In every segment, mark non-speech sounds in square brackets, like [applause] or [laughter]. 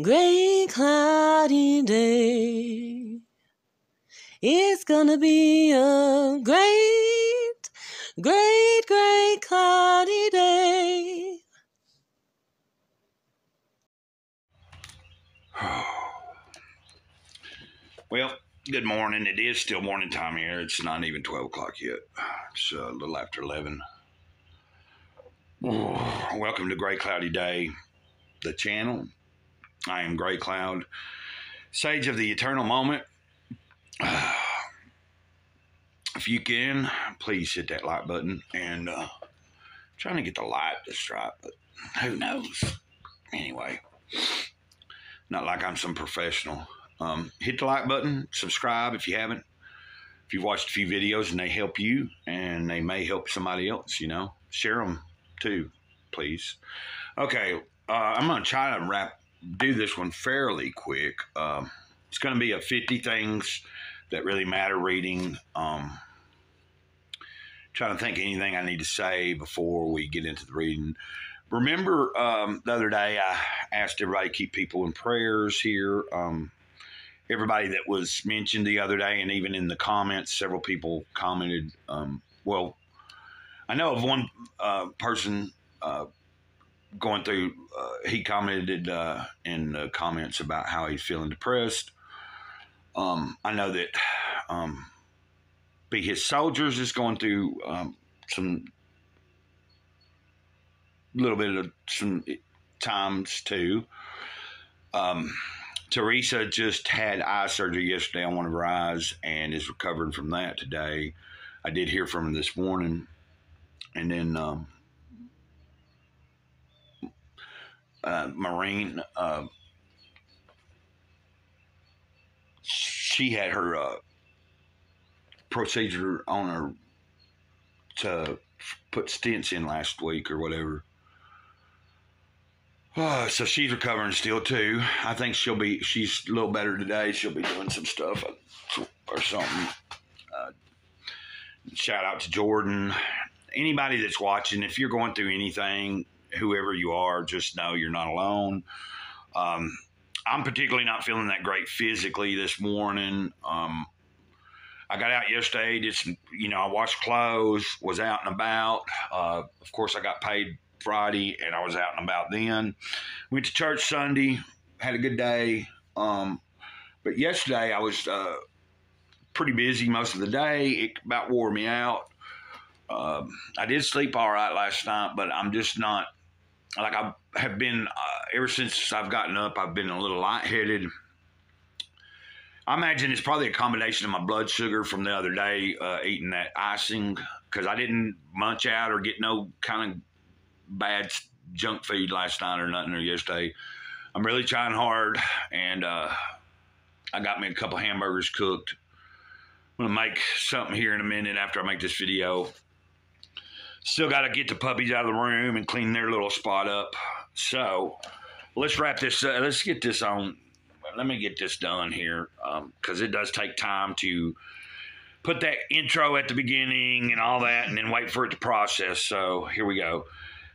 Gray cloudy day. It's gonna be a great, great, great cloudy day. [sighs] Well, good morning. It is still morning time here. It's not even 12 o'clock yet. It's uh, a little after 11. Welcome to Gray Cloudy Day, the channel. I am Greycloud, Sage of the Eternal Moment. [sighs] If you can, please hit that like button. And uh, trying to get the light just right, but who knows? Anyway, not like I'm some professional. Um, hit the like button, subscribe if you haven't. If you've watched a few videos and they help you and they may help somebody else, you know, share them too, please. Okay, uh, I'm to try to wrap, do this one fairly quick. Um, it's going to be a 50 things that really matter reading. Um, trying to think anything I need to say before we get into the reading. Remember um, the other day I asked everybody to keep people in prayers here. Um, everybody that was mentioned the other day, and even in the comments, several people commented. Um, well, I know of one uh, person uh, going through. Uh, he commented uh, in the comments about how he's feeling depressed. Um, I know that um, be his soldiers is going through um, some little bit of some times too. Um, Teresa just had eye surgery yesterday on one of her eyes and is recovering from that today. I did hear from her this morning. And then um, uh, Marine, uh, she had her uh, procedure on her to put stents in last week or whatever. Uh, so she's recovering still too. I think she'll be. She's a little better today. She'll be doing some stuff or something. Uh, shout out to Jordan. Anybody that's watching, if you're going through anything, whoever you are, just know you're not alone. Um, I'm particularly not feeling that great physically this morning. Um, I got out yesterday, did some, you know, I washed clothes, was out and about. Uh, of course, I got paid Friday and I was out and about then. Went to church Sunday, had a good day. Um, but yesterday I was uh, pretty busy most of the day. It about wore me out. Um, I did sleep all right last night, but I'm just not like I have been uh, ever since I've gotten up. I've been a little lightheaded. I imagine it's probably a combination of my blood sugar from the other day uh, eating that icing because I didn't munch out or get no kind of bad junk food last night or nothing or yesterday. I'm really trying hard, and uh, I got me a couple hamburgers cooked. I'm gonna make something here in a minute after I make this video. Still got to get the puppies out of the room and clean their little spot up. So let's wrap this. Uh, let's get this on. Let me get this done here because um, it does take time to put that intro at the beginning and all that, and then wait for it to process. So here we go.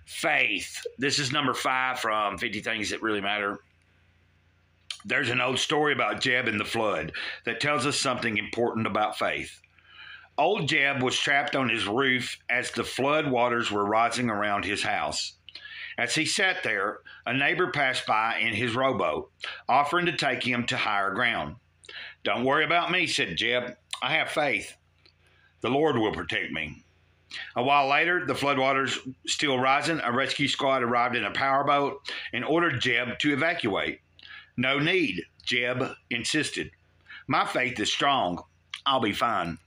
Faith. This is number five from 50 Things That Really Matter. There's an old story about Jeb and the flood that tells us something important about faith. Old Jeb was trapped on his roof as the flood waters were rising around his house. As he sat there, a neighbor passed by in his rowboat, offering to take him to higher ground. Don't worry about me, said Jeb. I have faith. The Lord will protect me. A while later, the floodwaters still rising, a rescue squad arrived in a powerboat and ordered Jeb to evacuate. No need, Jeb insisted. My faith is strong. I'll be fine.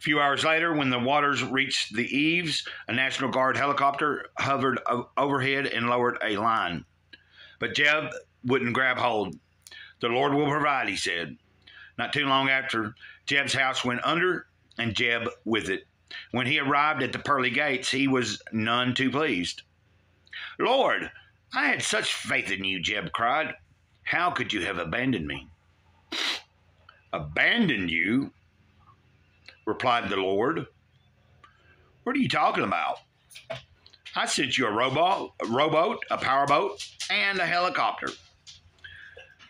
A few hours later, when the waters reached the eaves, a National Guard helicopter hovered overhead and lowered a line. But Jeb wouldn't grab hold. The Lord will provide, he said. Not too long after, Jeb's house went under and Jeb with it. When he arrived at the pearly gates, he was none too pleased. Lord, I had such faith in you, Jeb cried. How could you have abandoned me? Abandoned you? Replied the Lord. What are you talking about? I sent you a rowboat, a rowboat, a powerboat, and a helicopter.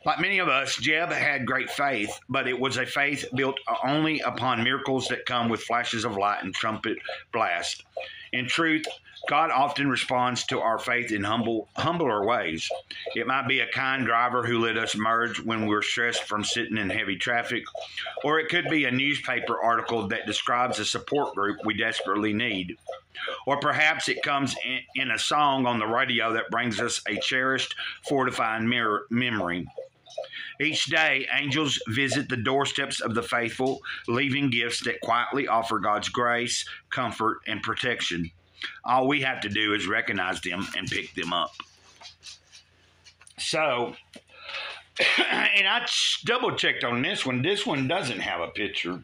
Like many of us, Jeb had great faith, but it was a faith built only upon miracles that come with flashes of light and trumpet blast. In truth, God often responds to our faith in humble, humbler ways. It might be a kind driver who let us merge when we're stressed from sitting in heavy traffic, or it could be a newspaper article that describes a support group we desperately need. Or perhaps it comes in, in a song on the radio that brings us a cherished, fortifying mirror, memory. Each day, angels visit the doorsteps of the faithful, leaving gifts that quietly offer God's grace, comfort, and protection. All we have to do is recognize them and pick them up. So, [clears throat] and I double checked on this one. This one doesn't have a picture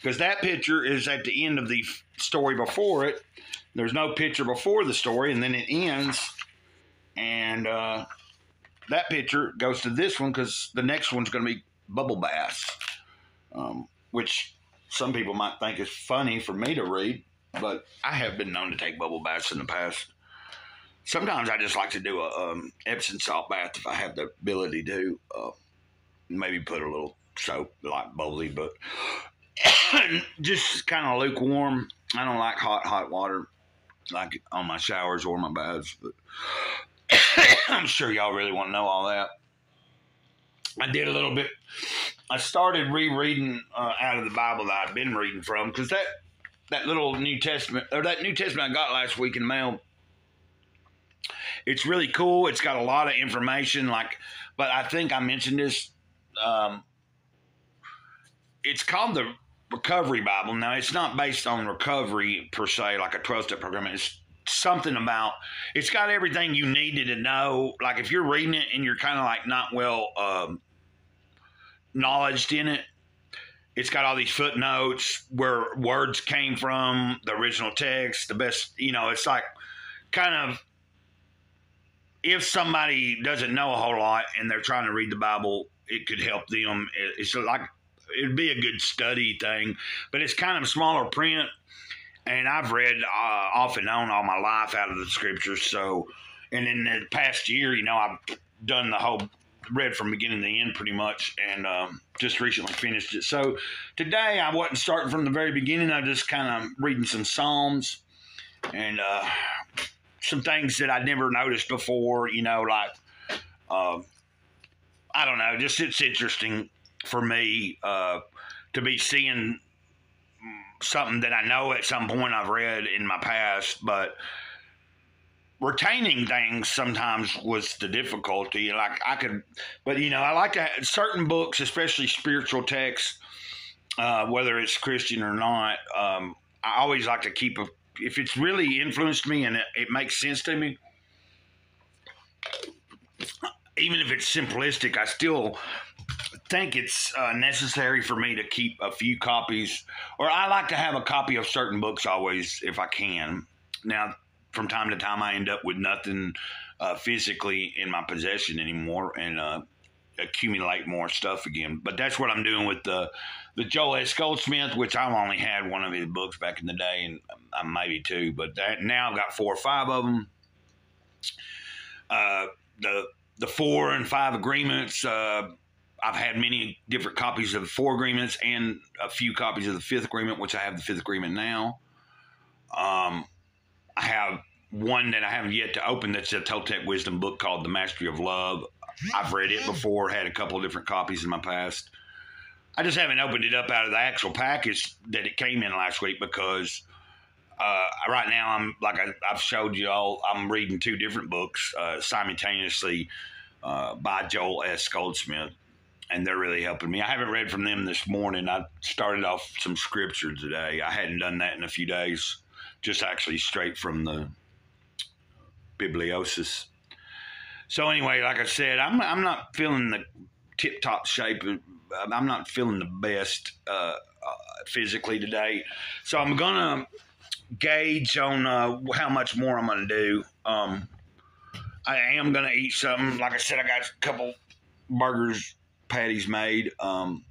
because that picture is at the end of the story before it. There's no picture before the story, and then it ends. And uh, that picture goes to this one because the next one's going to be bubble baths, um, which some people might think is funny for me to read, but I have been known to take bubble baths in the past. Sometimes I just like to do a um, Epsom salt bath if I have the ability to. Uh, maybe put a little soap like bubbly, but [coughs] just kind of lukewarm. I don't like hot, hot water like on my showers or my baths, but [coughs] I'm sure y'all really want to know all that. I did a little bit. I started rereading uh, out of the Bible that I've been reading from because that that little New Testament or that New Testament I got last week in the mail. It's really cool. It's got a lot of information. Like, but I think I mentioned this. Um, it's called the Recovery Bible. Now, it's not based on recovery per se, like a twelve step program. It's something about it's got everything you needed to know. Like if you're reading it and you're kind of like not well um, knowledged in it, it's got all these footnotes where words came from, the original text, the best, you know, it's like kind of if somebody doesn't know a whole lot and they're trying to read the Bible, it could help them. It's like it'd be a good study thing, but it's kind of smaller print and I've read uh, off and on all my life out of the scriptures. So, and in the past year, you know, I've done the whole read from beginning to end pretty much, and um, just recently finished it. So today I wasn't starting from the very beginning. I just kind of reading some Psalms and uh, some things that I'd never noticed before. You know, like uh, I don't know, just it's interesting for me uh, to be seeing something that I know at some point I've read in my past, but retaining things sometimes was the difficulty. Like I could, but you know, I like to have certain books, especially spiritual texts, uh, whether it's Christian or not. Um, I always like to keep a, if it's really influenced me and it, it makes sense to me. Even if it's simplistic, I still think it's uh, necessary for me to keep a few copies, or I like to have a copy of certain books always if I can. Now, from time to time, I end up with nothing uh, physically in my possession anymore and uh, accumulate more stuff again. But that's what I'm doing with the the Joel S. Goldsmith, which I've only had one of his books back in the day, and uh, maybe two, but that, now I've got four or five of them. Uh, the the four and five agreements. I've had many different copies of the four agreements and a few copies of the fifth agreement, which I have the fifth agreement now. Um, I have one that I haven't yet to open that's a Toltec Wisdom book called The Mastery of Love. I've read it before, had a couple of different copies in my past. I just haven't opened it up out of the actual package that it came in last week because uh, right now I'm like I, have showed you all. I'm reading two different books uh, simultaneously uh, by Joel S. Goldsmith and they're really helping me. I haven't read from them this morning. I started off some scripture today. I hadn't done that in a few days, just actually straight from the bibliosis. So anyway, like I said, I'm I'm not feeling the tip top shape. I'm not feeling the best uh, uh, physically today, so I'm gonna gauge on uh, how much more I'm gonna do. Um, I am gonna eat something. Like I said, I got a couple burgers patties made. Um,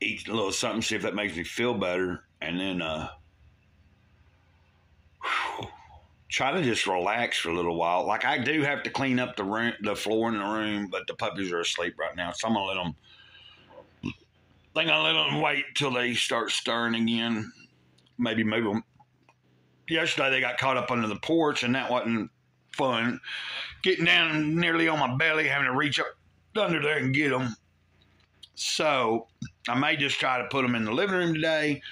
eat a little something, see if that makes me feel better, and then uh, try to just relax for a little while. Like I do have to clean up the room, the floor in the room, but the puppies are asleep right now, so I'm gonna let them. I think I'll let them wait till they start stirring again. Maybe move them. Yesterday they got caught up under the porch, and that wasn't fun. Getting down nearly on my belly, having to reach up under there and get them. So I may just try to put them in the living room today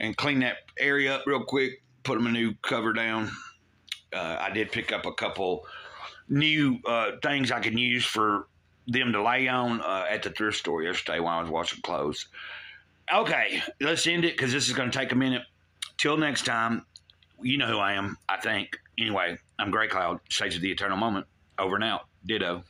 and clean that area up real quick. Put them a new cover down. Uh, I did pick up a couple new uh, things I can use for them to lay on uh, at the thrift store yesterday while I was washing clothes. Okay, let's end it because this is going to take a minute. Till next time, you know who I am, I think. Anyway, I'm Gray Cloud, Sage of the Eternal Moment. Over and out. Ditto.